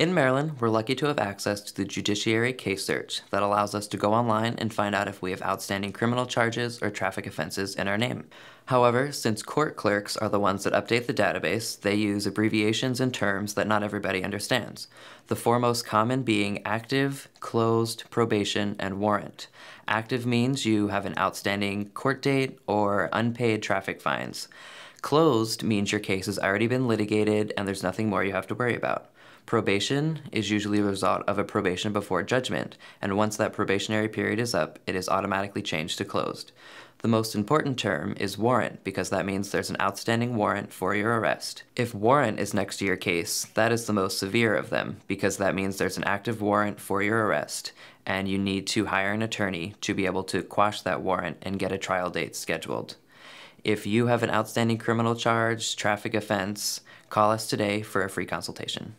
In Maryland, we're lucky to have access to the Judiciary Case Search that allows us to go online and find out if we have outstanding criminal charges or traffic offenses in our name. However, since court clerks are the ones that update the database, they use abbreviations and terms that not everybody understands. The four most common being active, closed, probation, and warrant. Active means you have an outstanding court date or unpaid traffic fines. Closed means your case has already been litigated and there's nothing more you have to worry about. Probation is usually a result of a probation before judgment, and once that probationary period is up, it is automatically changed to closed. The most important term is warrant because that means there's an outstanding warrant for your arrest. If warrant is next to your case, that is the most severe of them because that means there's an active warrant for your arrest and you need to hire an attorney to be able to quash that warrant and get a trial date scheduled. If you have an outstanding criminal charge, traffic offense, call us today for a free consultation.